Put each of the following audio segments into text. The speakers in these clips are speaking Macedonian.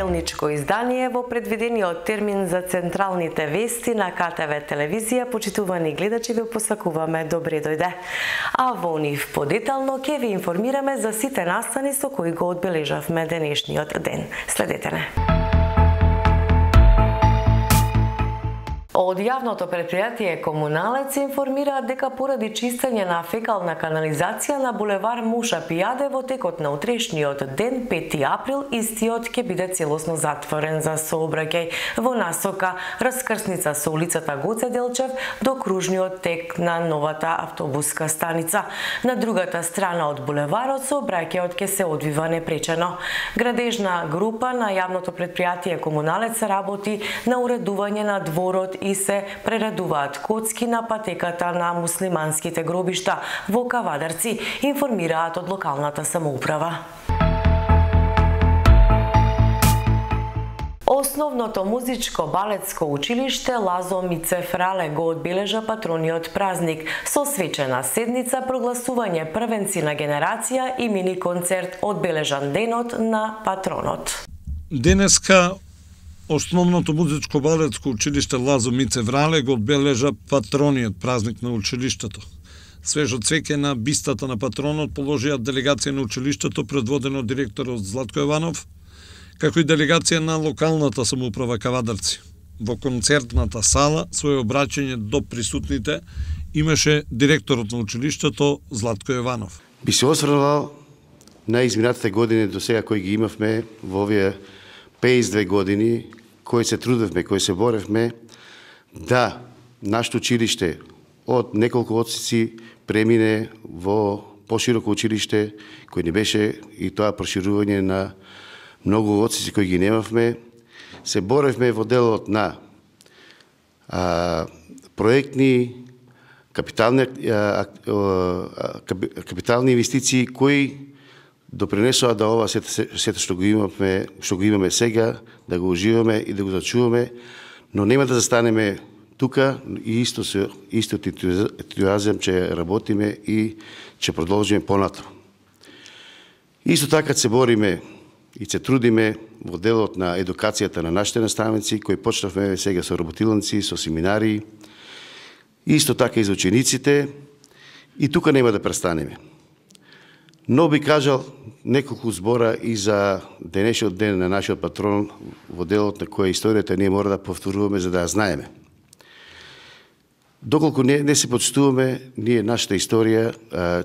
неделничко издание во предвидениот термин за централните вести на КТВ телевизија. Почитувани гледачи, ве посакуваме добре дојде. А во нив подетално ќе ви информираме за сите настани со кои го одбележавме денешниот ден. Следете не. Од јавното предпријатие Комуналец информираат дека поради чистење на фекална канализација на булевар Муша Пијаде во текот на утрешниот ден 5 април истиот ќе биде целосно затворен за сообраќај во насока раскрсница со улицата Гоце Делчев до кружниот тек на новата автобуска станица. На другата страна од булеварот сообраќајот ќе се одвива непречено. Градежна група на јавното предпријатие Комуналец работи на уредување на дворот и и се прередуваат коцки на патеката на муслиманските гробишта во Кавадарци, информираат од локалната самоуправа. Основното музичко балетско училиште Лазо Мице Фрале го одбележа патрониот празник со свечена седница, прогласување првенци на генерација и мини концерт одбележан денот на патронот. Денеска Основното музичко балетско училиште Лазо Мице Врале го одбележа патрониот празник на училиштето. Свежо цвеќе на бистата на патронот положија делегација на училиштето предводено од директорот Златко Јованов, како и делегација на локалната самоуправа Кавадарци. Во концертната сала своје обраќање до присутните имаше директорот на училиштето Златко Јованов. Би се осврнал на изминатите години до сега кои ги имавме во овие 52 години кои се трудевме, кои се боревме, да нашето училиште од неколку одсици премине во пошироко училиште, кој не беше и тоа проширување на многу одсици кои ги немавме. Се боревме во делот на а, проектни капитални, а, а, капитални инвестиции кои допринесува да ова сето, сето што го имаме, што го имаме сега, да го уживаме и да го зачуваме, но нема да застанеме тука и исто се исто ентузиазам че работиме и че продолжиме понатаму. Исто така се бориме и се трудиме во делот на едукацијата на нашите наставници, кои почнавме сега со работилници, со семинари, исто така и за учениците, и тука нема да престанеме. Но би кажал неколку збора и за денешниот ден на нашиот патрон во делот на која историјата ние мора да повторуваме за да ја знаеме. Доколку не, не се почитуваме, ние нашата историја,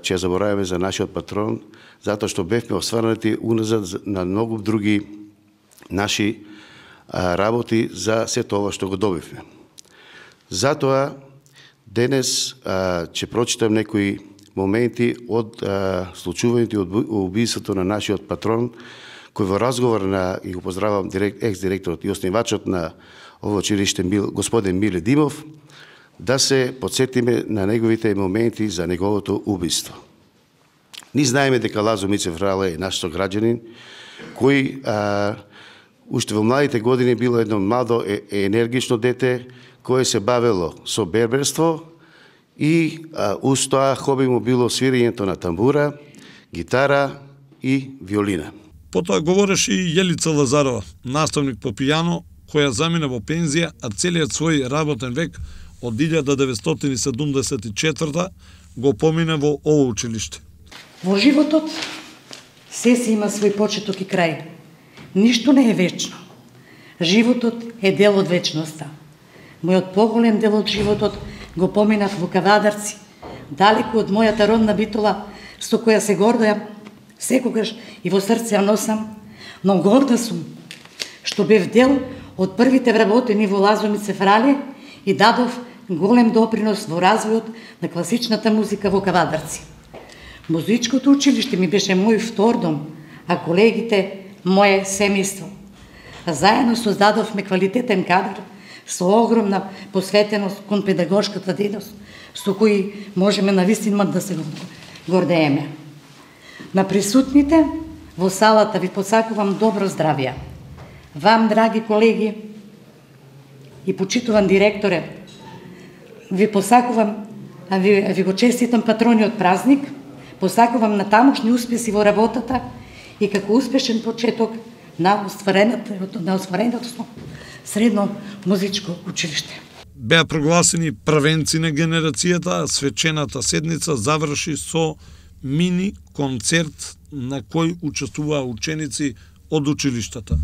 че ја забораваме за нашиот патрон, затоа што бевме осварнати уназад на многу други наши работи за сето ова што го добивме. Затоа, денес ќе прочитам некои моменти од а, случувањето од убиството на нашиот патрон, кој во разговор на, и го поздравам директ, екс-директорот и основачот на ово училиште, господин Миле Димов, да се подсетиме на неговите моменти за неговото убиство. Ни знаеме дека Лазо Мицев Рале е наш граѓанин, кој а, уште во младите години било едно младо е, енергично дете, кое се бавело со берберство, и а, уз тоа хоби му било свирењето на тамбура, гитара и виолина. Потоа говореше и Јелица Лазарова, наставник по пијано, која замина во пензија, а целиот свој работен век од 1974 го помине во ово училиште. Во животот се си има свој почеток и крај. Ништо не е вечно. Животот е дел од вечноста. Мојот поголем дел од животот го поминав во Кавадарци, далеку од мојата родна битола, со која се гордеам, секогаш и во срце ја носам, но горда сум, што бев дел од првите вработени во Лазумице Фрале и дадов голем допринос во развојот на класичната музика во Кавадарци. Музичкото училиште ми беше мој втор дом, а колегите моје семејство. Заедно создадовме квалитетен кадар – со огромна посветеност кон педагошката дейност, со кои можеме на вистина да се гордееме. На присутните во салата ви посакувам добро здравје. Вам, драги колеги и почитуван директоре, ви посакувам, а ви, ви го честитам патрониот празник, посакувам на тамошни успеси во работата и како успешен почеток на оствареното, на оствареното средно музичко училиште. Беа прогласени првенци на генерацијата, свечената седница заврши со мини концерт на кој учествуваа ученици од училиштата.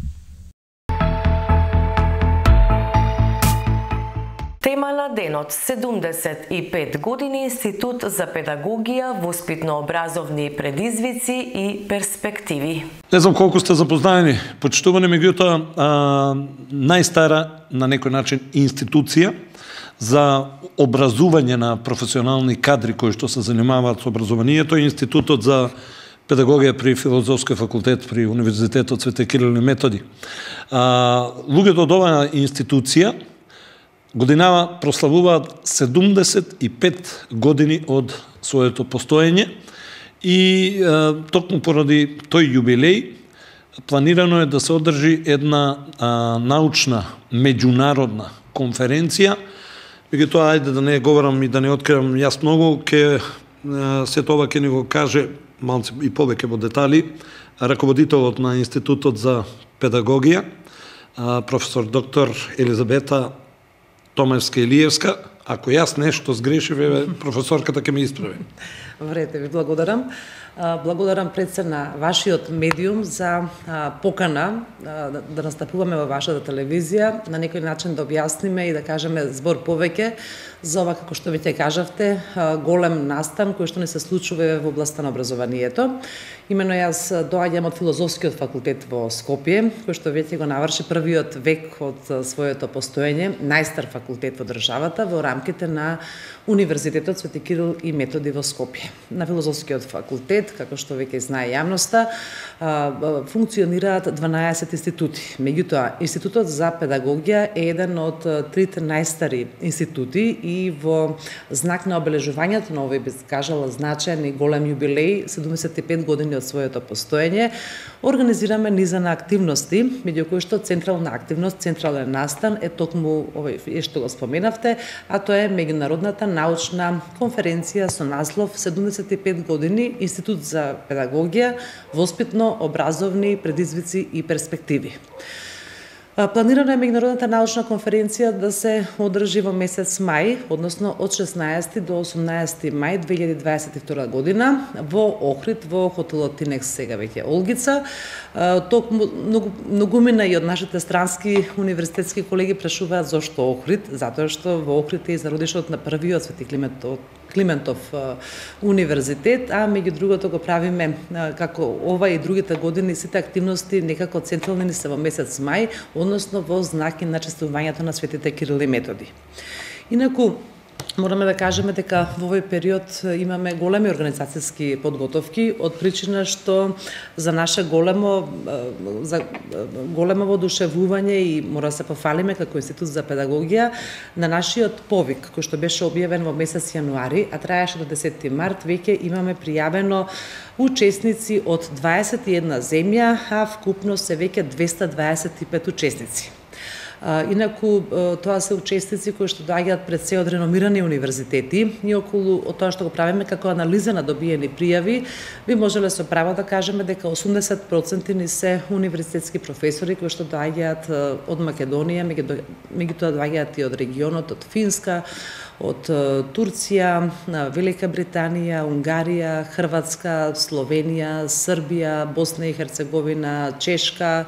Тема на денот 75 години Институт за педагогија, воспитно-образовни предизвици и перспективи. Не знам колку сте запознаени, почитувани меѓутоа најстара на некој начин институција за образување на професионални кадри кои што се занимаваат со образованието е Институтот за педагогија при Филозофскиот факултет при Универзитетот Свете Кирил и Методи. А, луѓето од оваа институција годинава прославуваат 75 години од своето постоење и е, токму поради тој јубилеј планирано е да се одржи една а, научна меѓународна конференција. Меѓутоа, ајде да не говорам и да не откривам јас многу, ке се тоа ќе ни го каже малце и повеќе во детали раководителот на Институтот за педагогија, професор доктор Елизабета Томевска Илиевска, ако јас нешто сгрешив, еве професорката ќе ме исправи. Врете ви благодарам. Благодарам пред се на вашиот медиум за покана да, да, настапуваме во вашата телевизија, на некој начин да објасниме и да кажеме збор повеќе за ова, како што ви те кажавте, голем настан кој што не се случува во областта на образованието. Имено јас доаѓам од филозофскиот факултет во Скопје, кој што веќе го наврши првиот век од своето постоење, најстар факултет во државата во рамките на Универзитетот Свети Кирил и Методи во Скопје. На филозофскиот факултет, како што веќе знае јавноста, функционираат 12 институти. Меѓутоа, Институтот за педагогија е еден од трите најстари институти и во знак на обележувањето на овој би кажала значаен и голем јубилеј, 75 години од своето постоење, организираме низа на активности, меѓу кои што централна активност, централен настан е токму овој што го споменавте, а тоа е меѓународната научна конференција со наслов 75 години Институт за педагогија, воспитно образовни предизвици и перспективи. Планирана е меѓународната научна конференција да се одржи во месец мај, односно од 16 до 18 мај 2022 година во Охрид во хотелот Тинекс сега веќе Олгица. Ток многу многумина и од нашите странски универзитетски колеги прашуваат зошто Охрид, затоа што во Охрид е зародишот на првиот Свети Климент Климентов универзитет, а меѓу другото го правиме како ова и другите години сите активности некако централни се во месец мај, односно во знаки на чествувањето на светите Кирил и Методи. Инаку, Мораме да кажеме дека во овој период имаме големи организацијски подготовки од причина што за наше големо за големо воодушевување и мора да се пофалиме како институт за педагогија на нашиот повик кој што беше објавен во месец јануари, а траеше до 10 март, веќе имаме пријавено учесници од 21 земја, а вкупно се веќе 225 учесници. Инаку, тоа се учесници кои што доаѓаат пред се од реномирани универзитети. Ние околу од тоа што го правиме како анализа на добиени пријави, би можеле со право да кажеме дека 80% ни се универзитетски професори кои што доаѓаат од Македонија, меѓутоа доаѓаат и од регионот, од Финска, од Турција, Велика Британија, Унгарија, Хрватска, Словенија, Србија, Босна и Херцеговина, Чешка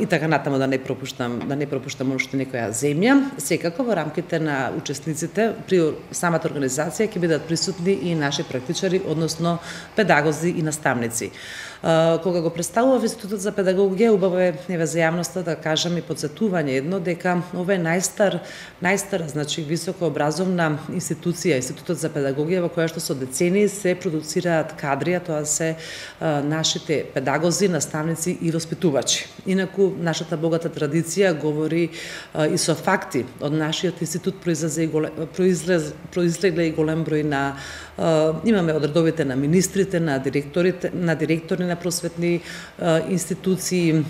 и така натаму да не пропуштам, да не пропуштам уште некоја земја. Секако во рамките на учесниците при самата организација ќе бидат присутни и наши практичари, односно педагози и наставници кога го представува Институтот за педагогија, убаво е еве за јавноста да кажам и подсетување едно дека ова е најстар најстара значи високо образовна институција, Институтот за педагогија во која што со децени се продуцираат кадри, а тоа се нашите педагози, наставници и воспитувачи. Инаку нашата богата традиција говори и со факти од нашиот институт произлезе и голем, произлез, произлегле и голем број на имаме одредовите на министрите, на директорите, на директори на просветни институции,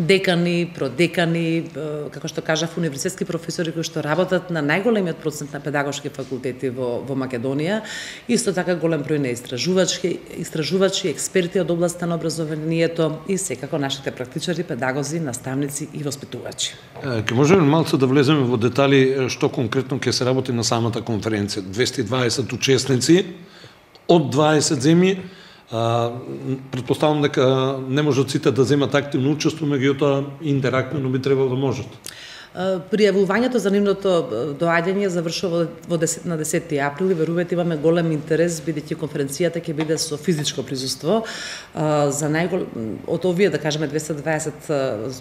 декани, продекани, како што кажав, универзитетски професори кои што работат на најголемиот процент на педагошки факултети во, во Македонија, исто така голем број на истражувачки, истражувачи, експерти од областта на образованието и секако нашите практичари, педагози, наставници и воспитувачи. Ке можеме малку да влеземе во детали што конкретно ќе се работи на самата конференција? 220 учесници од 20 земји предпоставам дека не можат сите да земат активно учество, меѓутоа интерактивно би требало да можат. Пријавувањето за нивното доаѓање завршува во 10, на 10 април и верувате имаме голем интерес бидејќи конференцијата ќе биде со физичко присуство. За најгол од овие да кажеме 220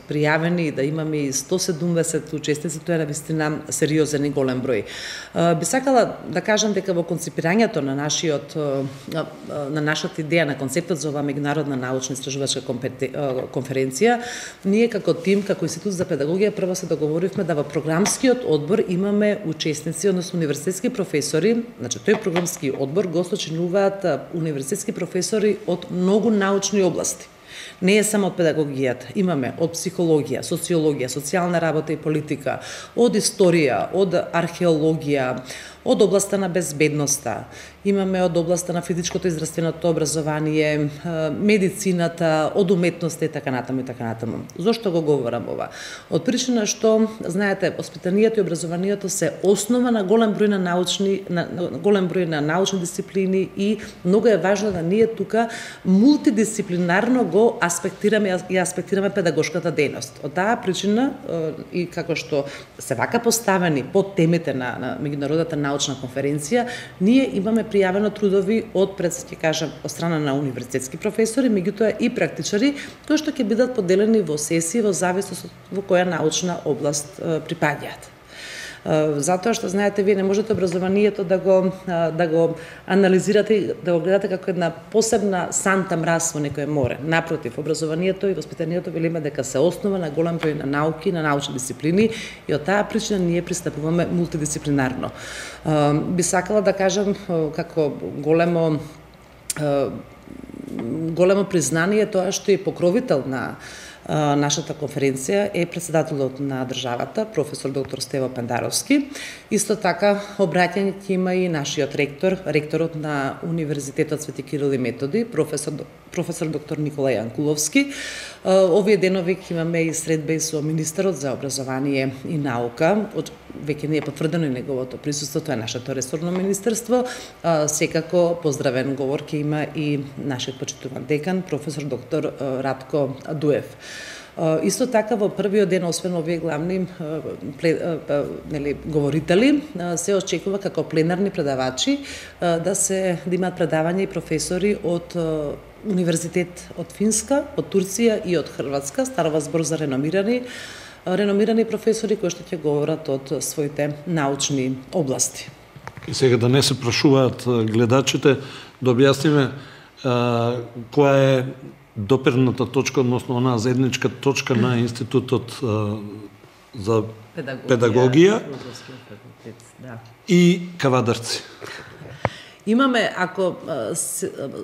пријавени да имаме и 170 учесници, тоа е навистина сериозен и голем број. Би сакала да кажам дека во концепирањето на нашиот на нашата идеја на концептот за оваа меѓународна научна истражувачка конференција, ние како тим, како институт за педагогија прво се договоривме договоривме да во програмскиот одбор имаме учесници, односно универзитетски професори, значи тој програмски одбор го сочинуваат универзитетски професори од многу научни области. Не е само од педагогијата, имаме од психологија, социологија, социјална работа и политика, од историја, од археологија, од областа на безбедноста, имаме од областа на физичкото и здравственото образование, медицината, од уметноста и така натаму и така натаму. Зошто го говорам ова? Од причина што, знаете, воспитанието и образованието се основа на голем број на научни на, голем број на научни дисциплини и многу е важно да ние тука мултидисциплинарно го аспектираме и аспектираме педагошката дејност. Од таа причина и како што се вака поставени под темите на, на меѓународната научна конференција, ние имаме пријавено трудови од пред да ќе кажам од страна на универзитетски професори, меѓутоа и практичари, кои што ќе бидат поделени во сесии во зависност во која научна област припаѓаат затоа што знаете вие не можете образованието да го да го анализирате да го гледате како една посебна санта мраз во некое море. Напротив, образованието и воспитанието велиме дека се основа на голем број на науки, на научни дисциплини и од таа причина ние пристапуваме мултидисциплинарно. Би сакала да кажам како големо големо признание тоа што е покровител на нашата конференција е председателот на државата, професор доктор Стево Пендаровски. Исто така, обраќање ќе има и нашиот ректор, ректорот на Универзитетот Свети Кирил и Методи, професор, професор доктор Николај Анкуловски. Овие денови ќе имаме и средба и со министерот за образование и наука. Од, веќе не е потврдено и неговото присуство, тоа е нашето ресорно министерство. Секако поздравен говор ќе има и нашиот почитуван декан, професор доктор Радко Дуев. Исто така во првиот ден, освен овие главни нели, говорители, се очекува како пленарни предавачи да се да имаат предавања и професори од универзитет од Финска, од Турција и од Хрватска, старава збор за реномирани реномирани професори кои што ќе говорат од своите научни области. И сега да не се прашуваат гледачите, да објасниме која е доперната точка, односно онаа заедничка точка на Институтот за педагогија, педагогија да. и кавадарци. Имаме, ако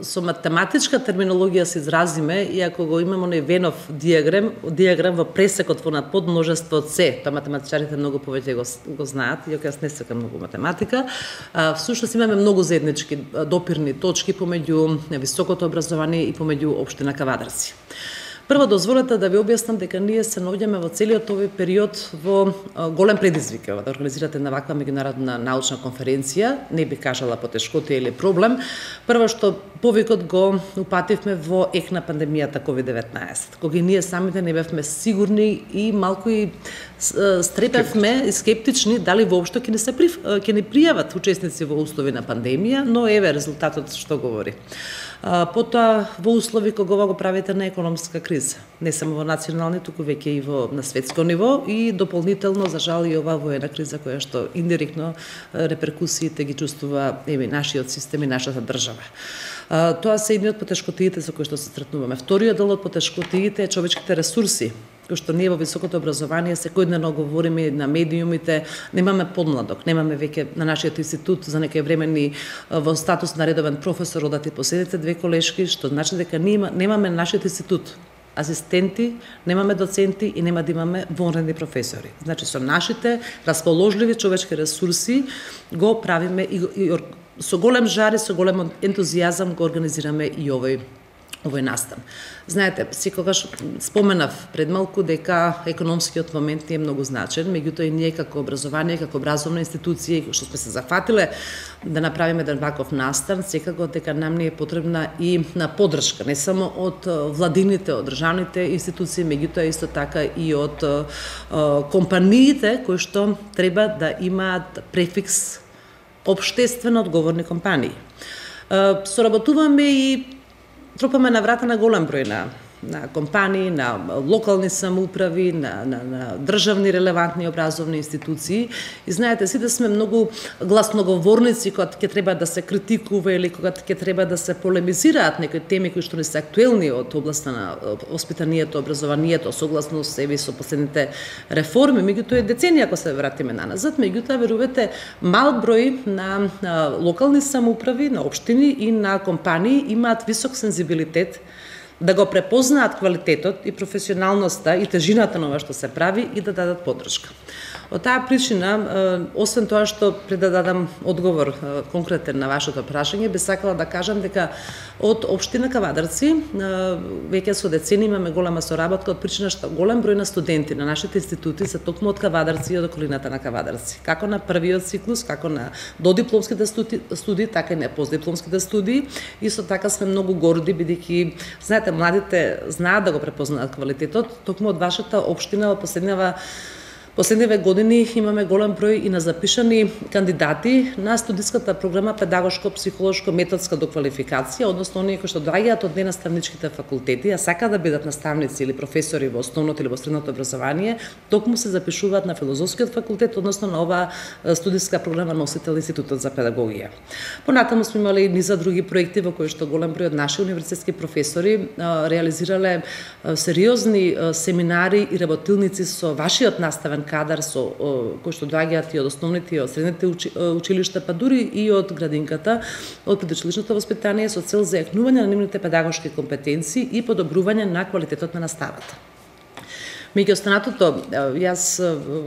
со математичка терминологија се изразиме, и ако го имаме оној Венов диаграм, диаграм во пресекот во надподмножество С, тоа математичарите многу повеќе го, го знаат, иако јас не сакам многу математика, всушност имаме многу заеднички допирни точки помеѓу високото образование и помеѓу општина Кавадарци. Прво дозволете да ви објаснам дека ние се наоѓаме во целиот овој период во голем предизвик да организирате на ваква меѓународна научна конференција, не би кажала потешкоти или проблем. Прво што повикот го упативме во ек на пандемијата COVID-19, кога ние самите не бевме сигурни и малку и стрепевме и скептични дали воопшто ќе не се при, ќе не пријават учесници во услови на пандемија, но еве резултатот што говори. Потоа во услови кога ова го правите на економска криза, не само во национални, туку веќе и во на светско ниво и дополнително за жал и ова воена криза која што индиректно реперкусиите ги чувствува еби нашиот систем и нашата држава. Тоа се едни од потешкотиите со кои што се сретнуваме. Вториот дел од потешкотиите е човечките ресурси кој што ние во високото образование секојдневно говориме на медиумите, немаме подмладок, немаме веќе на нашиот институт за некој време ни во статус на редовен професор одати поседите две колешки, што значи дека ние немаме нашиот институт асистенти, немаме доценти и нема да имаме вонредни професори. Значи со нашите расположливи човечки ресурси го правиме и, и со голем жар и со голем ентузијазам го организираме и овој овој настан. Знаете, секогаш споменав пред малку дека економскиот момент не е многу значен, меѓутоа и ние како образование, како образовна институција, што сме се зафатиле да направиме еден ваков настан, секако дека нам не е потребна и на поддршка, не само од владините, од државните институции, меѓутоа исто така и од компаниите кои што треба да имаат префикс обштествено одговорни компании. Соработуваме и тропаме на врата на голем број на на компании, на локални самоуправи, на, на, на државни релевантни образовни институции. И знаете, сите сме многу гласноговорници кога ќе треба да се критикува или кога ќе треба да се полемизираат некои теми кои што не се актуелни од областа на воспитанието, образованието, согласно себе со последните реформи, меѓутоа е деценија ако се вратиме на назад, меѓутоа верувате мал број на, на локални самоуправи, на општини и на компании имаат висок сензибилитет да го препознаат квалитетот и професионалноста и тежината на ова што се прави и да дадат поддршка. Од таа причина, освен тоа што пред да дадам одговор конкретен на вашето прашање, би сакала да кажам дека од општина Кавадарци веќе со децени имаме голема соработка од причина што голем број на студенти на нашите институти се токму од Кавадарци и од околината на Кавадарци. Како на првиот циклус, како на додипломските студи, студии, така и на постдипломските студии. Исто така сме многу горди бидејќи знаете младите знаат да го препознаат квалитетот, токму од вашата општина во последнава Последниве години имаме голем број и на запишани кандидати на студиската програма педагошко, психолошко, методска доквалификација, односно оние кои што доаѓаат од ненаставничките факултети, а сакаат да бидат наставници или професори во основното или во средното образование, токму се запишуваат на филозофскиот факултет, односно на оваа студиска програма носител Институтот за педагогија. Понатаму сме имали и низа други проекти во кои што голем број од наши универзитетски професори реализирале сериозни семинари и работилници со вашиот наставен кадар со кој што доаѓаат и од основните и од средните учи, училишта, па дури и од градинката, од предучилишното воспитание со цел зајакнување на нивните педагошки компетенции и подобрување на квалитетот на наставата. Меѓу останатото, јас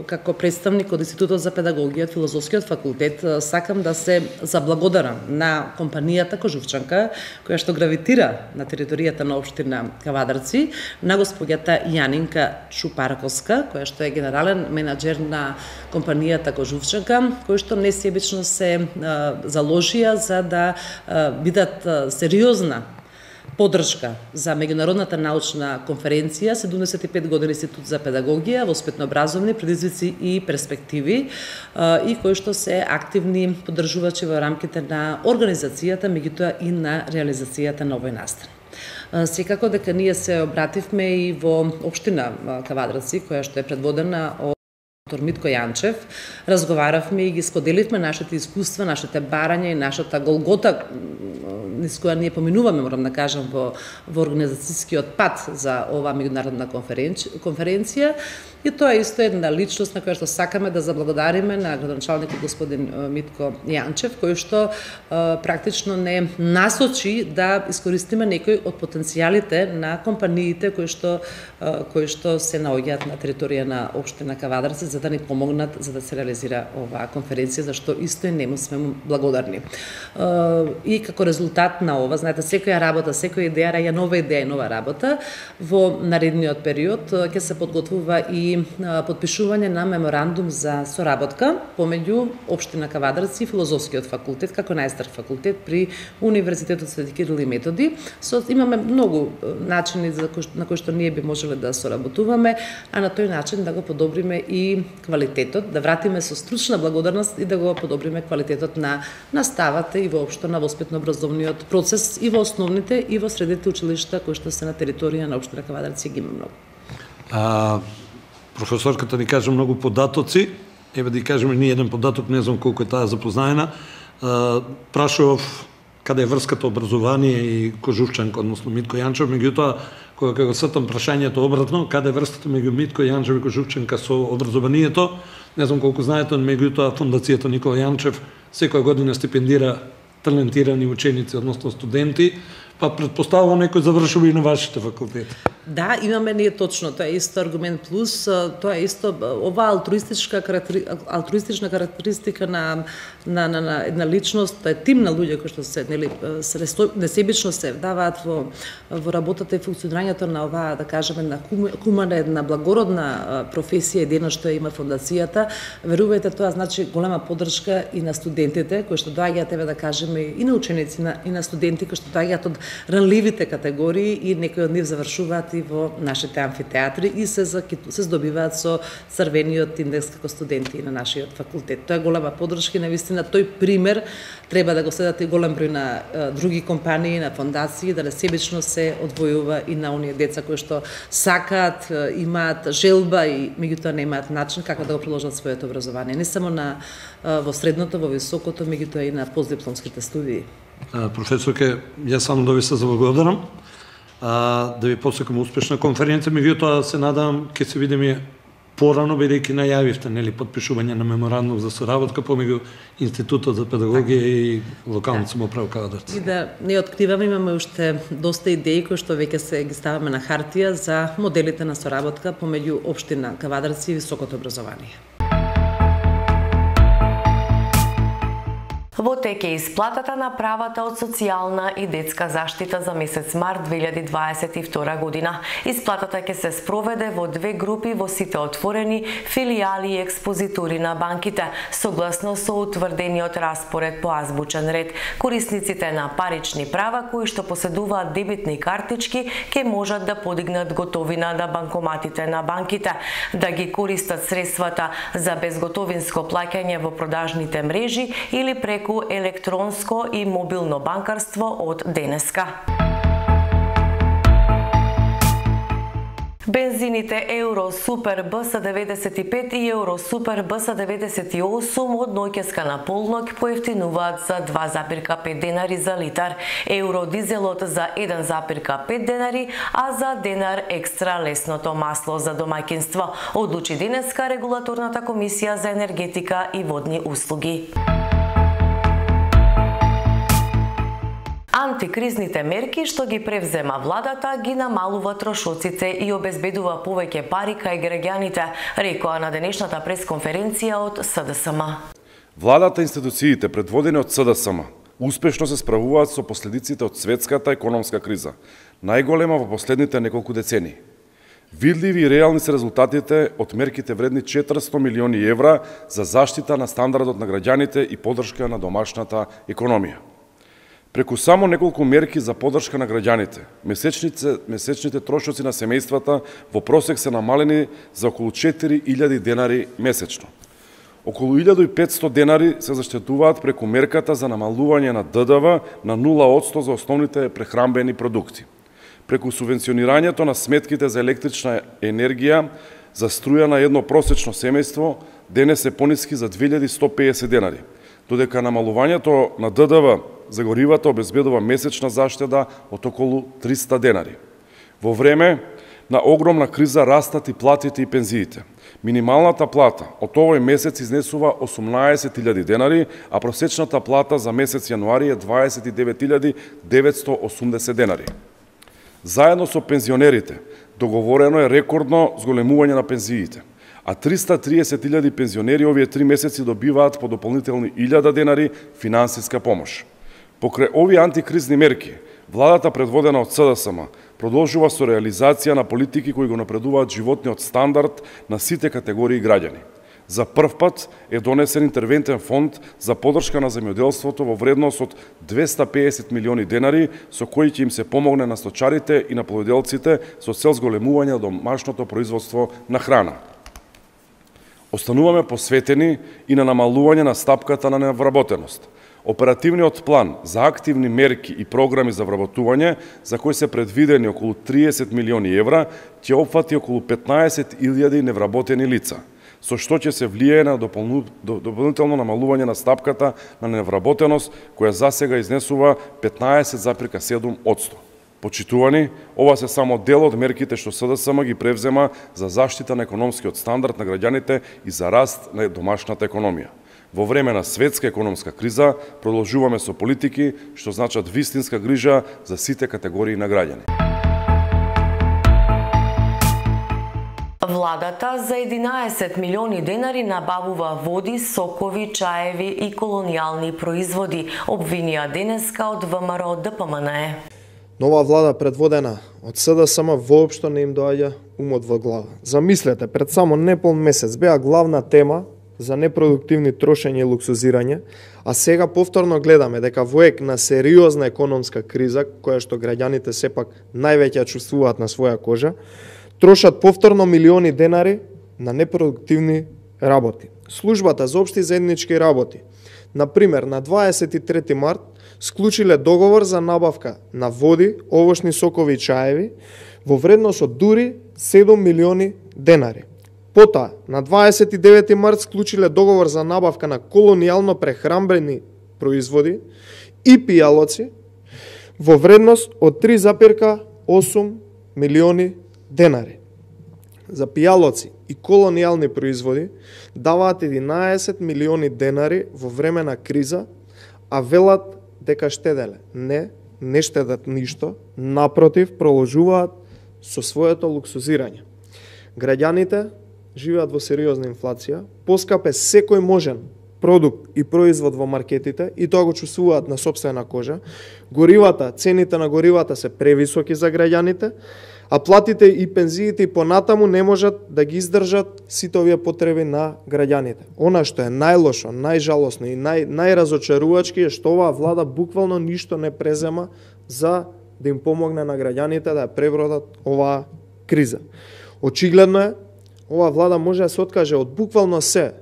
како представник од Институтот за педагогија од Филозофскиот факултет сакам да се заблагодарам на компанијата Кожувчанка, која што гравитира на територијата на општина Кавадарци, на господјата Јанинка Чупарковска, која што е генерален менеджер на компанијата Кожувчанка, кој што несебично се заложија за да бидат сериозна поддршка за меѓународната научна конференција 75 години Институт за педагогија, воспитно-образовни предизвици и перспективи и кои што се активни поддржувачи во рамките на организацијата, меѓутоа и на реализацијата на овој настан. Секако дека ние се обративме и во општина Кавадраци, која што е предводена доктор Митко Јанчев, разговаравме и ги споделивме нашите искуства, нашите барања и нашата голгота низ која ние поминуваме, морам да кажам, во, во организацијскиот пат за оваа меѓународна конференција, И тоа е исто една личност на која што сакаме да заблагодариме на градоначалникот господин Митко Јанчев, кој што практично не насочи да искористиме некои од потенцијалите на компаниите кои што кои што се наоѓаат на територија на општина Кавадарци за да ни помогнат за да се реализира оваа конференција за што исто и нему сме му благодарни. И како резултат на ова, знаете, секоја работа, секоја идеја раја нова идеја и нова работа, во наредниот период ќе се подготвува и подпишување на меморандум за соработка помеѓу Обштина Кавадарци и Филозофскиот факултет како најстар факултет при Универзитетот Свети Кирил и Методи. Со, имаме многу начини за кој, на кои што ние би можеле да соработуваме, а на тој начин да го подобриме и квалитетот, да вратиме со стручна благодарност и да го подобриме квалитетот на наставата и воопшто на воспитно-образовниот процес и во основните и во средните училишта кои што се на територија на Обштина Кавадарци ги има многу. А, професорката ни кажа многу податоци, еве да кажеме ни еден податок, не знам колку е таа запознаена. Прашував каде е врската образование и Кожувчанка, односно Митко Јанчев, меѓутоа кога кога сетам прашањето обратно, каде е врската меѓу Митко Јанчев и Кожувчанка со образованието, не знам колку знаете, меѓутоа фондацијата Никола Јанчев секоја година стипендира талентирани ученици, односно студенти, Па предпоставувам некој завршува и на вашите факултети. Да, имаме ние точно, тоа е исто аргумент плюс, тоа е исто ова алтруистичка алтруистична карактеристика на на на, на една личност, да е тим на луѓе кои што се нели се несебично се вдаваат во во работата и функционирањето на оваа да кажеме на кумана една благородна професија и што што има фондацијата. Верувајте тоа значи голема поддршка и на студентите кои што доаѓаат еве да кажеме и на ученици на, и на студенти кои што доаѓаат од ранливите категории и некои од нив завршуваат и во нашите амфитеатри и се се здобиваат со црвениот индекс како студенти на нашиот факултет. Тоа е голема поддршка и навистина тој пример треба да го следат и голем број на е, други компании, на фондации, да себечно се одвојува и на оние деца кои што сакаат, имаат желба и меѓутоа немаат начин како да го продолжат своето образование, не само на во средното, во високото, меѓутоа и на постдипломските студии. Професорке, јас само да ви се заблагодарам, а, да ви посекам успешна конференција, меѓутоа се надам ќе се видиме порано бидејќи најавивте нели подпишување на меморандум за соработка помеѓу Институтот за педагогија и локалната да. самоуправа Кадарци. И да не откриваме, имаме уште доста идеи кои што веќе се ги ставаме на хартија за моделите на соработка помеѓу општина Кавадарци и високото образование. Во тек е исплатата на правата од социјална и детска заштита за месец март 2022 година. Исплатата ќе се спроведе во две групи во сите отворени филијали и експозитури на банките, согласно со утврдениот распоред по азбучен ред. Корисниците на парични права кои што поседуваат дебитни картички ќе можат да подигнат готовина на банкоматите на банките, да ги користат средствата за безготовинско плаќање во продажните мрежи или преку преку електронско и мобилно банкарство од денеска. Бензините Евро Супер БС95 и Евро Супер БС98 од ноќеска на полнок поевтинуваат за 2,5 денари за литар, Евро дизелот за 1,5 денари, а за денар екстра лесното масло за домаќинство, одлучи денеска регулаторната комисија за енергетика и водни услуги. Антикризните мерки што ги превзема владата ги намалува трошоците и обезбедува повеќе пари кај граѓаните, рекоа на денешната пресконференција од СДСМ. Владата и институциите предводени од СДСМ успешно се справуваат со последиците од светската економска криза, најголема во последните неколку децени. Видливи и реални се резултатите од мерките вредни 400 милиони евра за заштита на стандардот на граѓаните и поддршка на домашната економија. Преку само неколку мерки за поддршка на граѓаните, месечните, месечните трошоци на семејствата во просек се намалени за околу 4000 денари месечно. Околу 1500 денари се заштетуваат преку мерката за намалување на ДДВ на 0% за основните прехрамбени продукти. Преку субвенционирањето на сметките за електрична енергија за струја на едно просечно семејство денес се пониски за 2150 денари, додека намалувањето на ДДВ за горивата обезбедува месечна заштеда од околу 300 денари. Во време на огромна криза растат и платите и пензиите. Минималната плата од овој месец изнесува 18.000 денари, а просечната плата за месец јануари е 29.980 денари. Заедно со пензионерите, договорено е рекордно зголемување на пензиите а 330.000 пензионери овие три месеци добиваат по дополнителни 1000 денари финансиска помош. Покрај овие антикризни мерки, владата предводена од СДСМ продолжува со реализација на политики кои го напредуваат животниот стандард на сите категории граѓани. За прв пат е донесен интервентен фонд за подршка на земјоделството во вредност од 250 милиони денари, со кои ќе им се помогне на сточарите и на плододелците со цел зголемување на домашното производство на храна. Остануваме посветени и на намалување на стапката на невработеност – Оперативниот план за активни мерки и програми за вработување, за кои се предвидени околу 30 милиони евра, ќе опфати околу 15.000 невработени лица, со што ќе се влијае на дополнително намалување на стапката на невработеност, која засега изнесува 15,7%. Почитувани, ова се само дел од мерките што СДСМ ги превзема за заштита на економскиот стандард на граѓаните и за раст на домашната економија. Во време на светска економска криза продолжуваме со политики што значат вистинска грижа за сите категории на граѓани. Владата за 11 милиони денари набавува води, сокови, чаеви и колонијални производи, обвинија денеска од ВМРО ДПМНЕ. Нова влада предводена од СДСМ воопшто не им доаѓа умот во глава. Замислете, пред само непол месец беа главна тема за непродуктивни трошење и луксузирање, а сега повторно гледаме дека во ек на сериозна економска криза, која што граѓаните сепак највеќе чувствуваат на своја кожа, трошат повторно милиони денари на непродуктивни работи. Службата за општи заеднички работи, на пример, на 23 март склучиле договор за набавка на води, овошни сокови и чаеви во вредност од дури 7 милиони денари. Потоа, на 29 март склучиле договор за набавка на колонијално прехрамбени производи и пијалоци во вредност од 3,8 милиони денари. За пијалоци и колонијални производи даваат 11 милиони денари во време на криза, а велат дека штеделе. Не, не штедат ништо, напротив, проложуваат со своето луксузирање. Граѓаните живеат во сериозна инфлација, поскап е секој можен продукт и производ во маркетите и тоа го чувствуваат на собствена кожа. Горивата, цените на горивата се превисоки за граѓаните, а платите и пензиите и понатаму не можат да ги издржат сите овие потреби на граѓаните. Она што е најлошо, најжалосно и нај, најразочарувачки е што оваа влада буквално ништо не презема за да им помогне на граѓаните да ја пребродат оваа криза. Очигледно е ова влада може да се откаже од буквално се.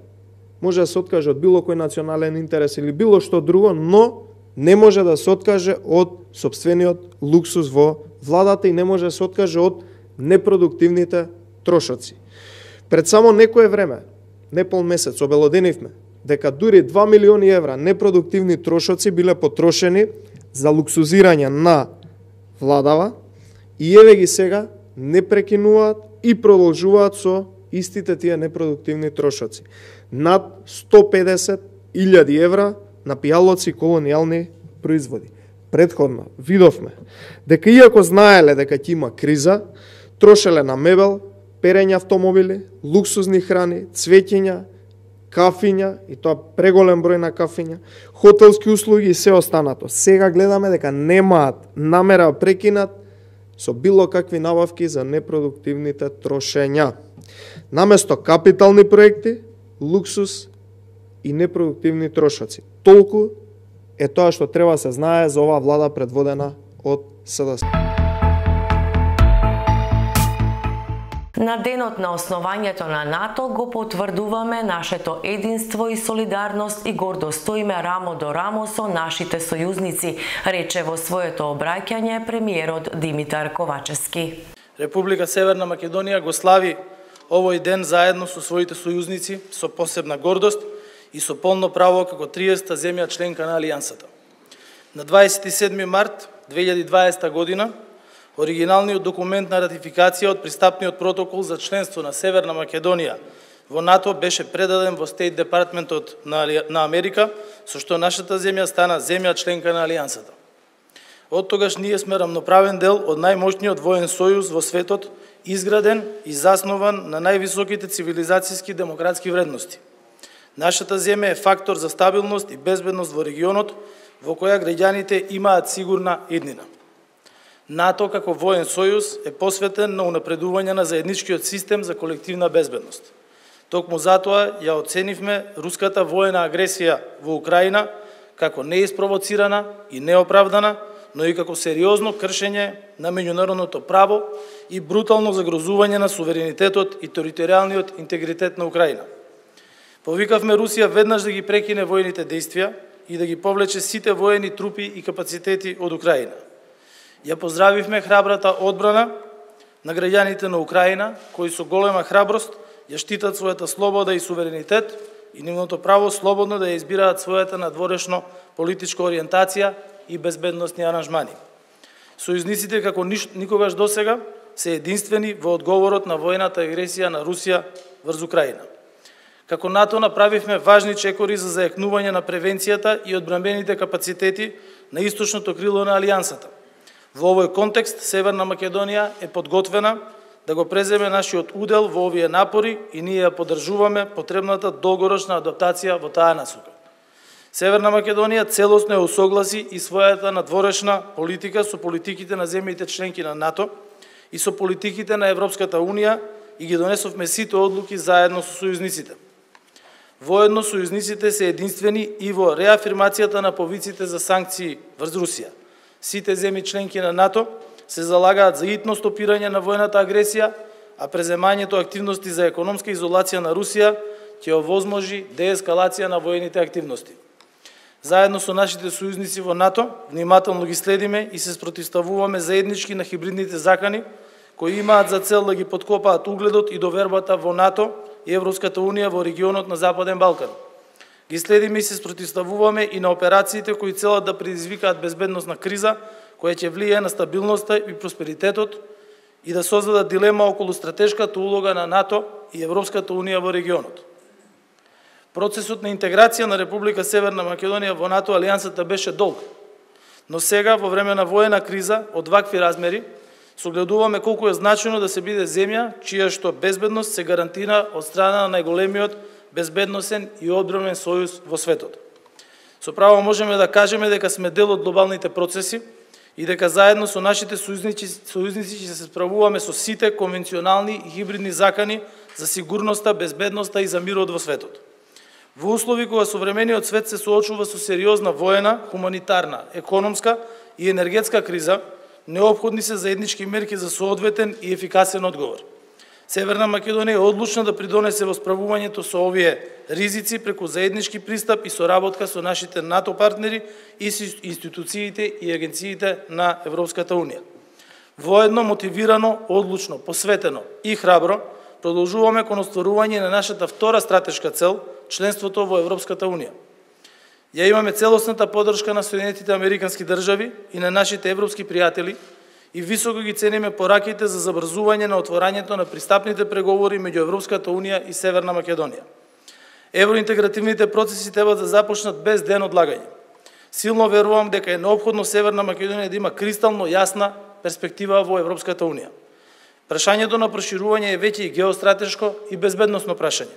Може да се откаже од било кој национален интерес или било што друго, но не може да се откаже од собствениот луксус во владата и не може да се откаже од непродуктивните трошоци. Пред само некое време, не пол месец, обелоденивме дека дури 2 милиони евра непродуктивни трошоци биле потрошени за луксузирање на владава и еве ги сега не прекинуваат и продолжуваат со истите тие непродуктивни трошоци. Над 150.000 евра на пијалоци колонијални производи. Предходно видовме дека иако знаеле дека ќе има криза, трошеле на мебел, перење автомобили, луксузни храни, цвеќиња, кафиња, и тоа преголем број на кафиња, хотелски услуги и се останато. Сега гледаме дека немаат намера прекинат со било какви набавки за непродуктивните трошења. Наместо капитални проекти, луксус и непродуктивни трошоци. Толку е тоа што треба се знае за оваа влада предводена од СДС. На денот на основањето на НАТО го потврдуваме нашето единство и солидарност и гордо стоиме рамо до рамо со нашите сојузници, рече во своето обраќање премиерот Димитар Ковачевски. Република Северна Македонија го слави овој ден заедно со своите сојузници со посебна гордост и со полно право како 30-та земја членка на Алијансата. На 27 март 2020 година, оригиналниот документ на ратификација од пристапниот протокол за членство на Северна Македонија во НАТО беше предаден во Стейт Департментот на, Америка, со што нашата земја стана земја членка на Алијансата. Од тогаш ние сме рамноправен дел од најмощниот воен сојуз во светот, изграден и заснован на највисоките цивилизацијски демократски вредности. Нашата земја е фактор за стабилност и безбедност во регионот, во која граѓаните имаат сигурна иднина. НАТО како воен сојуз е посветен на унапредување на заедничкиот систем за колективна безбедност. Токму затоа ја оценивме руската воена агресија во Украина како неиспровоцирана и неоправдана, но и како сериозно кршење на меѓународното право и брутално загрозување на суверенитетот и територијалниот интегритет на Украина. Повикавме Русија веднаш да ги прекине војните действија и да ги повлече сите воени трупи и капацитети од Украина. Ја поздравивме храбрата одбрана на граѓаните на Украина, кои со голема храброст ја штитат својата слобода и суверенитет и нивното право слободно да ја избираат својата надворешно политичка ориентација и безбедносни аранжмани. Сојузниците како никогаш досега се единствени во одговорот на војната агресија на Русија врз Украина. Како НАТО направивме важни чекори за зајакнување на превенцијата и одбранбените капацитети на источното крило на Алијансата. Во овој контекст, Северна Македонија е подготвена да го преземе нашиот удел во овие напори и ние ја поддржуваме потребната долгорочна адаптација во таа насока. Северна Македонија целосно е усогласи и својата надворешна политика со политиките на земјите членки на НАТО и со политиките на Европската Унија и ги донесовме сите одлуки заедно со сојузниците. Воедно сојузниците се единствени и во реафирмацијата на повиците за санкции врз Русија. Сите земји членки на НАТО се залагаат за итно стопирање на војната агресија, а преземањето активности за економска изолација на Русија ќе овозможи деескалација на воените активности. Заедно со нашите сојузници во НАТО, внимателно ги следиме и се спротивставуваме заеднички на хибридните закани, кои имаат за цел да ги подкопаат угледот и довербата во НАТО и Европската Унија во регионот на Западен Балкан. Ги следиме и се спротивставуваме и на операциите кои целат да предизвикаат безбедносна криза која ќе влијае на стабилноста и просперитетот и да создадат дилема околу стратешката улога на НАТО и Европската Унија во регионот. Процесот на интеграција на Република Северна Македонија во НАТО алијансата беше долг, но сега во време на воена криза од вакви размери согледуваме колку е значено да се биде земја чија што безбедност се гарантира од страна на најголемиот безбедносен и одбранен сојуз во светот. Со право можеме да кажеме дека сме дел од глобалните процеси и дека заедно со нашите сојузници, сојузници ќе се справуваме со сите конвенционални и хибридни закани за сигурноста, безбедноста и за мирот во светот. Во услови кога современиот свет се соочува со сериозна воена, хуманитарна, економска и енергетска криза, необходни се заеднички мерки за соодветен и ефикасен одговор. Северна Македонија е одлучна да придонесе во справувањето со овие ризици преку заеднички пристап и соработка со нашите НАТО партнери и со институциите и агенциите на Европската Унија. Воедно, мотивирано, одлучно, посветено и храбро, продолжуваме кон остварување на нашата втора стратешка цел – членството во Европската Унија. Ја имаме целосната поддршка на Соединетите Американски држави и на нашите европски пријатели – и високо ги цениме пораките за забрзување на отворањето на пристапните преговори меѓу Европската Унија и Северна Македонија. Евроинтегративните процеси треба да започнат без ден одлагање. Силно верувам дека е необходно Северна Македонија да има кристално јасна перспектива во Европската Унија. Прашањето на проширување е веќе и геостратешко и безбедносно прашање.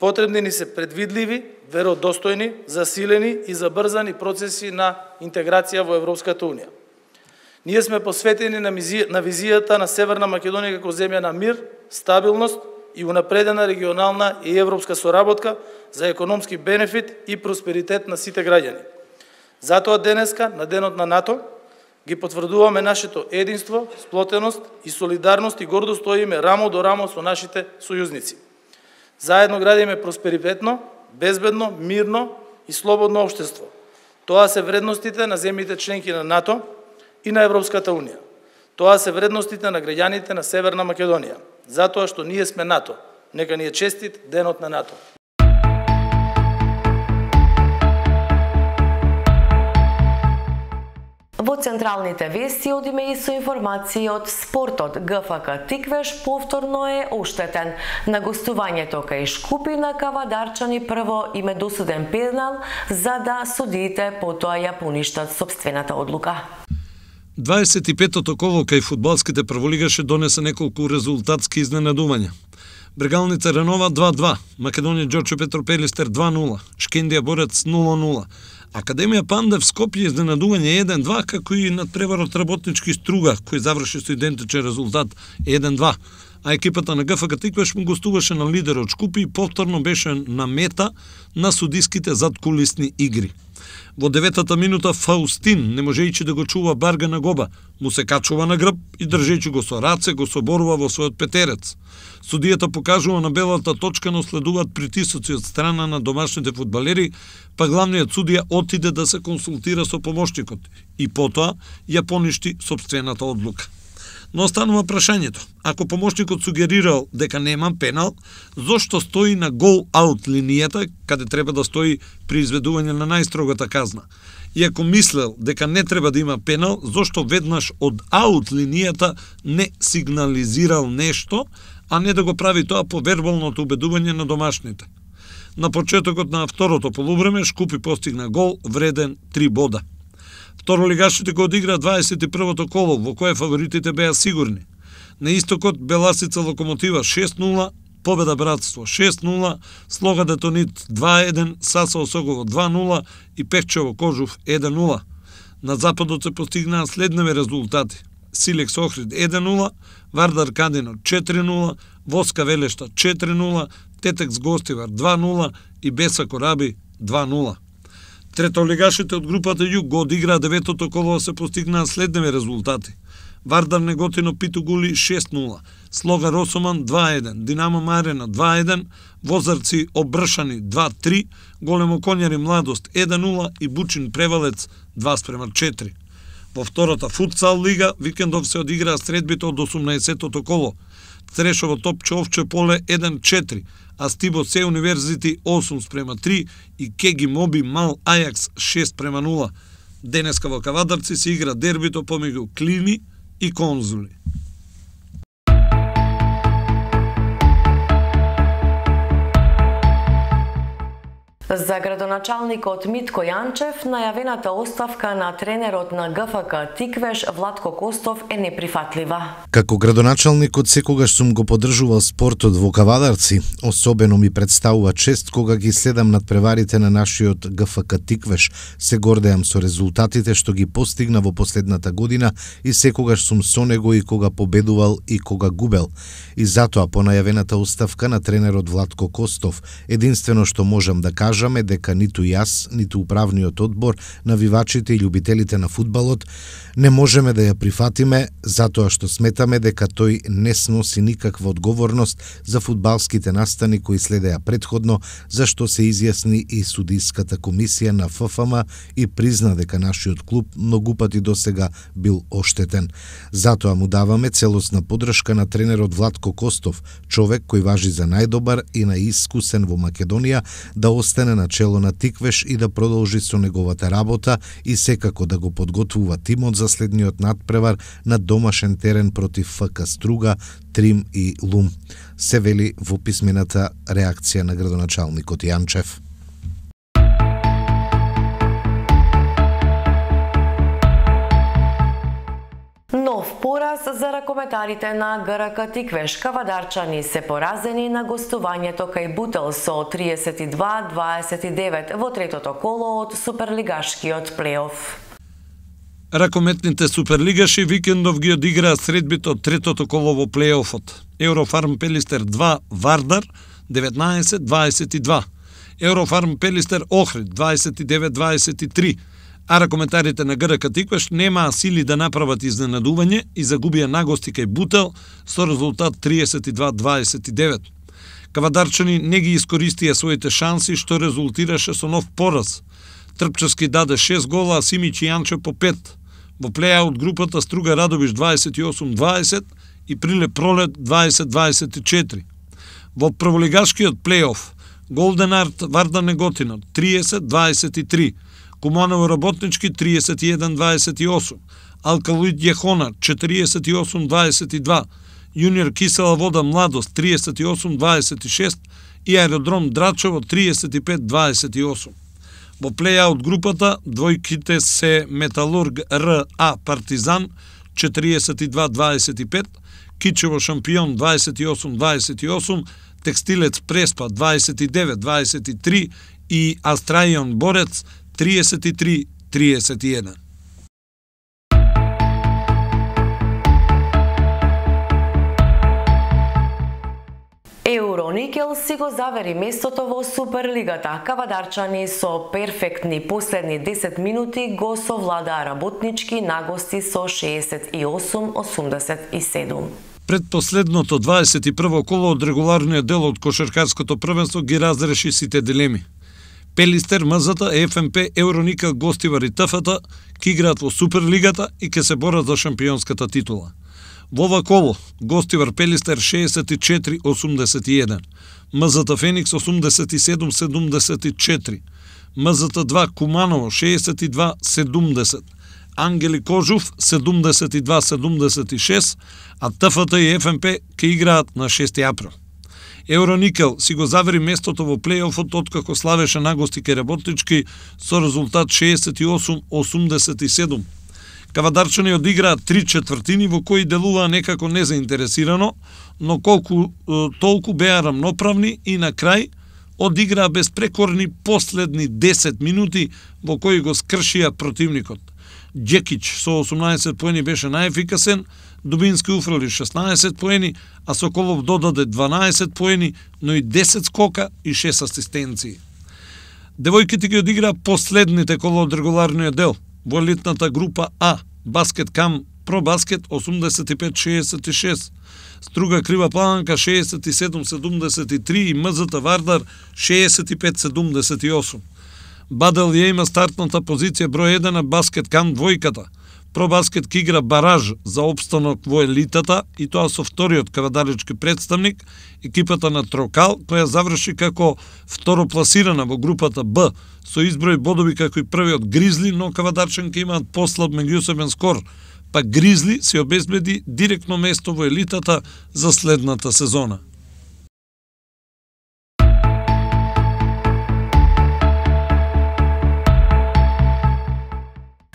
Потребни ни се предвидливи, веродостојни, засилени и забрзани процеси на интеграција во Европската Унија. Ние сме посветени на, на визијата на Северна Македонија како земја на мир, стабилност и унапредена регионална и европска соработка за економски бенефит и просперитет на сите граѓани. Затоа денеска, на денот на НАТО, ги потврдуваме нашето единство, сплотеност и солидарност и гордо стоиме рамо до рамо со нашите сојузници. Заедно градиме просперитетно, безбедно, мирно и слободно општество. Тоа се вредностите на земјите членки на НАТО, и на Европската Унија. Тоа се вредностите на граѓаните на Северна Македонија, затоа што ние сме НАТО. Нека ни е честит денот на НАТО. Во централните вести одиме и со информации од спортот. ГФК Тиквеш повторно е оштетен. На гостувањето кај Шкупина Кавадарчани прво име досуден пенал за да судиите потоа ја поништат собствената одлука. 25-тото коло кај фудбалските прволигаше донесе неколку резултатски изненадувања. Брегалница Ренова 2-2, Македонија Ѓорче Петро Пелистер 2-0, Шкендија Борец 0-0, Академија Пандев Скопје изненадување 1-2, како и надпреварот работнички Струга, кој заврши со идентичен резултат 1-2. А екипата на ГФК Тиквеш му гостуваше на лидерот Шкупи и повторно беше на мета на судиските задкулисни игри. Во деветата минута Фаустин, не можејќи да го чува Барга на гоба, му се качува на грб и држејќи го со раце, го соборува во својот петерец. Судијата покажува на белата точка, но следуваат притисоци од страна на домашните фудбалери, па главниот судија отиде да се консултира со помошникот и потоа ја поништи собствената одлука. Но останува прашањето. Ако помошникот сугерирал дека нема пенал, зошто стои на гол аут линијата, каде треба да стои при изведување на најстрогата казна? И ако мислел дека не треба да има пенал, зошто веднаш од аут линијата не сигнализирал нешто, а не да го прави тоа по вербалното убедување на домашните. На почетокот на второто полувреме Шкупи постигна гол вреден 3 бода. Второлигашите го одигра 21-то коло, во кое фаворитите беа сигурни. На истокот Беласица Локомотива 6-0, Победа Братство 6-0, Слога Детонит 2-1, Саса Осогово 2-0 и Пехчево Кожув 1-0. На западот се постигнаа следневи резултати. Силекс Охрид 1-0, Вардар Кадино 4-0, Воска Велешта 4-0, Тетекс Гостивар 2-0 и Беса Кораби 2-0. Третолигашите од групата Југ го одиграа деветото коло се постигнаа следневи резултати. Вардар Неготино Питугули 6-0, Слога Росоман 2-1, Динамо Марена 2-1, Возарци Обршани 2-3, Големо Конјари Младост 1-0 и Бучин Превалец 2-4. Во втората футсал лига викендов се одиграа средбите од 18-тото коло. Трешово Топче Овче Поле 1-4, а Стибо Се Универзити 8 спрема 3 и Кеги Моби Мал Ајакс 6 према 0. Денеска во Кавадарци се игра дербито помеѓу Клини и Конзули. За градоначалникот Митко Јанчев, најавената оставка на тренерот на ГФК Тиквеш Владко Костов е неприфатлива. Како градоначалникот секогаш сум го поддржувал спортот во Кавадарци, особено ми представува чест кога ги следам над преварите на нашиот ГФК Тиквеш. Се гордеам со резултатите што ги постигна во последната година и секогаш сум со него и кога победувал и кога губел. И затоа по најавената оставка на тренерот Владко Костов, единствено што можам да кажам кажаме дека ниту јас, ниту управниот одбор, навивачите и љубителите на фудбалот не можеме да ја прифатиме затоа што сметаме дека тој не сноси никаква одговорност за фудбалските настани кои следеа предходно, за што се изјасни и судиската комисија на ФФМ и призна дека нашиот клуб многу пати досега бил оштетен. Затоа му даваме целосна подршка на тренерот Владко Костов, човек кој важи за најдобар и наискусен во Македонија да остане на чело на Тиквеш и да продолжи со неговата работа и секако да го подготвува тимот за следниот надпревар на домашен терен против ФК Струга, Трим и Лум. Се вели во писмената реакција на градоначалникот Јанчев. Пораз за ракометарите на ГРК Тиквеш. Кавадарчани се поразени на гостувањето кај Бутел со 32-29 во третото коло од Суперлигашкиот плейоф. Ракометните суперлигаши викендов ги одиграа средбите од третото коло во плейофот. Еврофарм Пелистер 2 Вардар 19-22. Еврофарм Пелистер Охрид 29-23. Ара коментарите на ГРК Тиквеш немаа сили да направат изненадување и загубија нагости кај Бутел со резултат 32-29. Кавадарчани не ги искористија своите шанси што резултираше со нов пораз. Трпчевски даде 6 гола, а Симич и Јанче по 5 Во плеаут групата Струга Радовиш 28-20 и Приле Пролет 20-24. Во прволигашкиот плейоф Голден Арт Варда Неготино 30-23, Куманово Работнички 31-28, Алкалуид Јехона 48-22, Јуниор Кисела Вода Младост 38-26 и Аеродром Драчево 35-28. Во плејаут групата двојките се Металург РА Партизан 42-25, Кичево шампион 28-28, Текстилец Преспа 29-23 и Астрајон Борец 33-31. Евроникел си го завери местото во Суперлигата. Кавадарчани со перфектни последни 10 минути го совладаа работнички нагости со 68-87. Предпоследното 21 коло од регуларниот дел од кошаркарското првенство ги разреши сите дилеми. Пелистер, Мазата, ФМП, Евроника, Гостивар и ТФТ ки играат во Суперлигата и ке се борат за шампионската титула. Во ова коло, Гостивар Пелистер 64-81, МЗТ Феникс 87-74, МЗТ 2 Куманово 62-70, Ангели Кожув 72-76, а ТФТ и ФМП ке играат на 6 април. Евроникел си го завери местото во плейофот откако славеше нагости ке работнички со резултат 68-87. Кавадарчани одиграа три четвртини во кои делуваа некако незаинтересирано, но колку толку беа рамноправни и на крај одиграа безпрекорни последни 10 минути во кои го скршија противникот. Джекич со 18 поени беше најефикасен, Дубински уфрали 16 поени, а Соколов додаде 12 поени, но и 10 скока и 6 асистенции. Девојките ги одигра последните кола од регуларниот дел во елитната група А, Баскет Кам Про Баскет 85-66, Струга Крива Планка 67-73 и МЗТ Вардар 65-78. Бадел ја има стартната позиција број 1 на Баскет Кам двојката – Пробаскет ки игра бараж за обстанок во елитата и тоа со вториот кавадарички представник, екипата на Трокал, која заврши како второпласирана во групата Б, со изброј бодови како и првиот Гризли, но кавадарчанки имаат послаб меѓусебен скор, па Гризли се обезбеди директно место во елитата за следната сезона.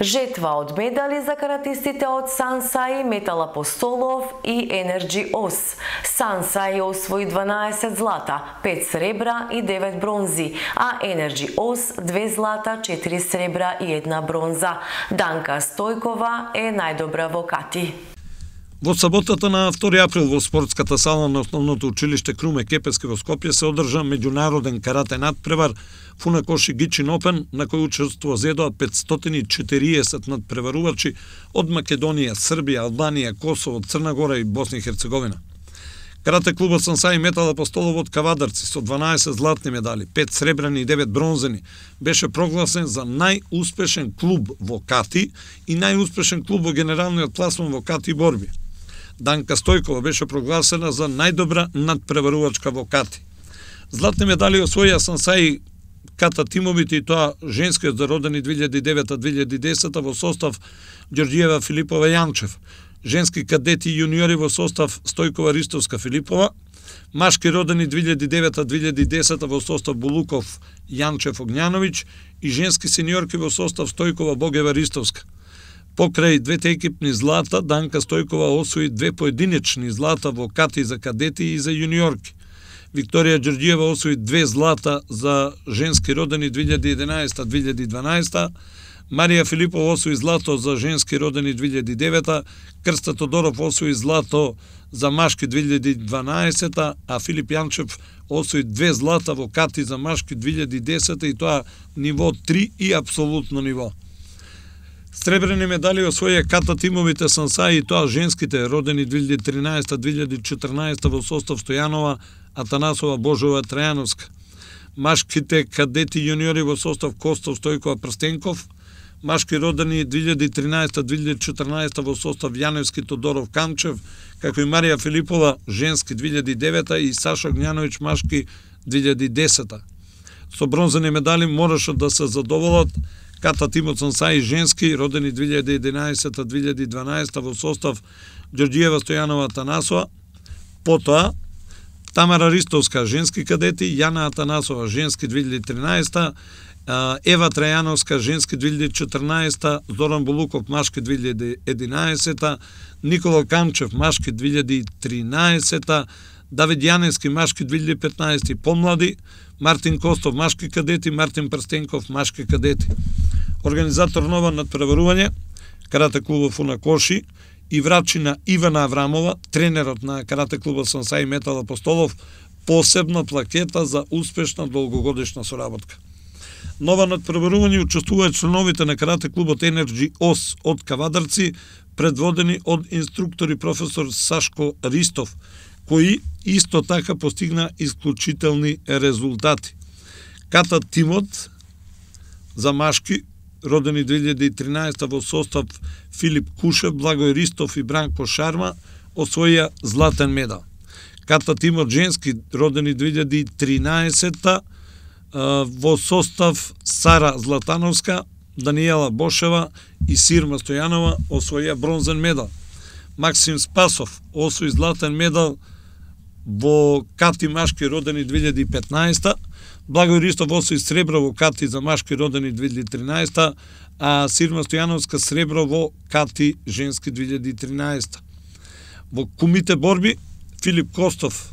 Жетва од медали за каратистите од Сансај, Метал Апостолов и Енерджи Ос. Сансај освои 12 злата, 5 сребра и 9 бронзи, а Енерджи Ос 2 злата, 4 сребра и 1 бронза. Данка Стојкова е најдобра во кати. Во саботата на 2 април во спортската сала на основното училиште Круме Кепески во Скопје се одржа меѓународен карате надпревар Фунакоши Гичин Опен, на кој учествува зедоа 540 надпреварувачи од Македонија, Србија, Албанија, Косово, Црна Гора и Босна и Херцеговина. Карате клубот Сансај Метал Апостолов од Кавадарци со 12 златни медали, 5 сребрени и 9 бронзени беше прогласен за најуспешен клуб во Кати и најуспешен клуб во генералниот пласман во Кати борби. Данка Стојкова беше прогласена за најдобра надпреварувачка во Кати. Златни медали освоја Сансај Ката тимовите и тоа женски за родени 2009-2010 во состав Ѓорѓиева Филипова Јанчев, женски кадети и јуниори во состав Стојкова Ристовска Филипова, машки родени 2009-2010 во состав Булуков Јанчев Огњановиќ и женски сениорки во состав Стојкова Богева Ристовска. Покрај двете екипни злата, Данка Стојкова освои две поединечни злата во кати за кадети и за јуниорки. Викторија Ѓорѓиева освои две злата за женски родени 2011-2012, Марија Филипова освои злато за женски родени 2009, Крста Тодоров освои злато за машки 2012, а Филип Јанчев освои две злата во кати за машки 2010 и тоа ниво 3 и апсолутно ниво. Сребрени медали освоја ката тимовите Санса и тоа женските родени 2013-2014 во состав Стојанова, Атанасова, Божова, Трајановска. Машките кадети јуниори во состав Костов, Стојкова, Прстенков. Машки родени 2013-2014 во состав Јаневски, Тодоров, Камчев, како и Марија Филипова, женски 2009 и Саша Гњановиќ машки 2010 Со бронзени медали мораше да се задоволат Ката Тимот Сансаи женски, родени 2011-2012 во состав Ѓорѓиева Стојанова Танасова, потоа Тамара Ристовска женски кадети, Јана Атанасова женски 2013 Ева Трајановска женски 2014 Зоран Булуков машки 2011 Никола Камчев машки 2013 Давид Јанески машки 2015 помлади Мартин Костов машки кадети, Мартин Прстенков машки кадети. Организатор нова надпреварување, карате клубот Фунакоши и врачина Ивана Аврамова, тренерот на карате клубот Сансај Метал Апостолов, посебна плакета за успешна долгогодишна соработка. Нова надпреварување учествуваат членовите на карате клубот Energy ОС од Кавадарци, предводени од инструктори професор Сашко Ристов, кои исто така постигна исклучителни резултати. Ката тимот за машки родени 2013 во состав Филип Кушев, Благој Ристов и Бранко Шарма освоја златен медал. Ката тимот женски родени 2013 во состав Сара Златановска, Даниела Бошева и Сирма Стојанова освоја бронзен медал. Максим Спасов освои златен медал во кати машки родени 2015 Благој Ристов освои сребро во кати за машки родени 2013 а Сирма Стојановска сребро во кати женски 2013 Во кумите борби Филип Костов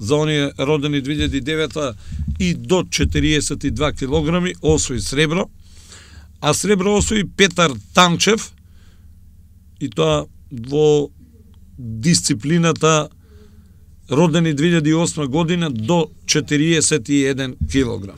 за оние родени 2009 и до 42 килограми освои сребро, а сребро освои Петар Танчев и тоа во дисциплината родени 2008 година до 41 килограм.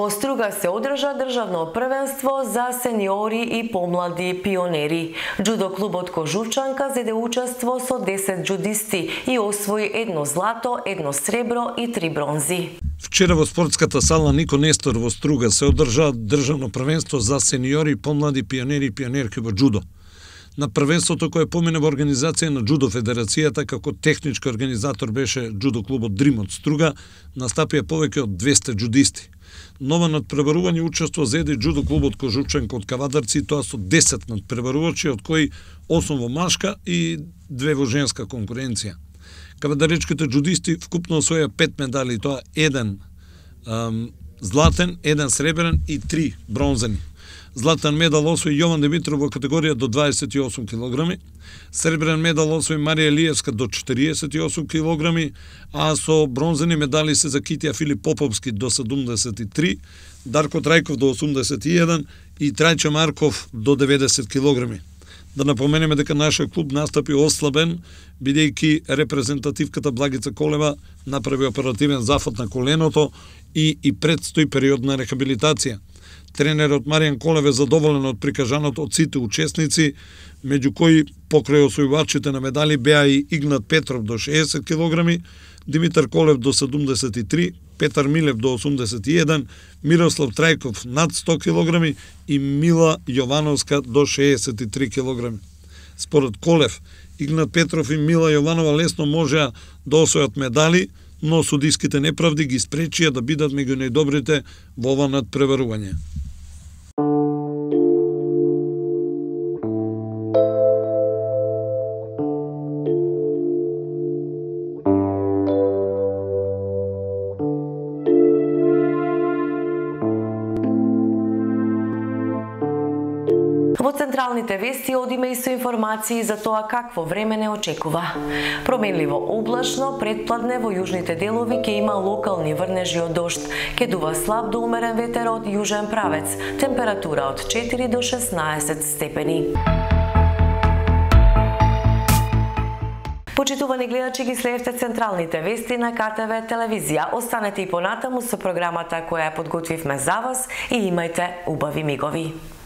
Во Струга се одржа државно првенство за сениори и помлади пионери. Джудо клубот Кожувчанка зеде учество со 10 джудисти и освои едно злато, едно сребро и три бронзи. Вчера во спортската сала Нико Нестор во Струга се одржа државно првенство за сениори, помлади пионери и пионерки во джудо. На првенството кое помине во организација на Джудо Федерацијата како технички организатор беше Джудо клубот Дрим од Струга, настапија повеќе од 200 джудисти. Нова надпреварување учество зеде джудо клубот Кожученко од Кавадарци, тоа со 10 надпреварувачи, од кои 8 во машка и 2 во женска конкуренција. Кавадаречките джудисти вкупно освоја 5 медали, тоа еден ам, златен, еден сребрен и 3 бронзени. Златен медал освои Јован Димитров во категорија до 28 килограми, сребрен медал освои Марија Илиевска до 48 кг, а со бронзени медали се закитија Филип Поповски до 73, Дарко Трајков до 81 и Трајче Марков до 90 кг. Да напоменеме дека нашиот клуб настапи ослабен, бидејќи репрезентативката Благица Колева направи оперативен зафат на коленото и, и предстои период на рехабилитација. Тренерот Маријан Колев е задоволен од прикажаното од сите учесници, меѓу кои покрај освојувачите на медали беа и Игнат Петров до 60 кг, Димитар Колев до 73, Петар Милев до 81, Мирослав Трајков над 100 кг и Мила Јовановска до 63 кг. Според Колев, Игнат Петров и Мила Јованова лесно можеа да освојат медали, но судиските неправди ги спречија да бидат меѓу најдобрите во ова надпреварување. Вести одиме и со информации за тоа какво време не очекува. Променливо облачно, предпладне во јужните делови ќе има локални врнежи од дошт. Ке дува слаб до умерен ветер од јужен правец. Температура од 4 до 16 степени. Почитувани гледачи ги следевте централните вести на КТВ телевизија. Останете и понатаму со програмата која ја подготвивме за вас и имајте убави мигови.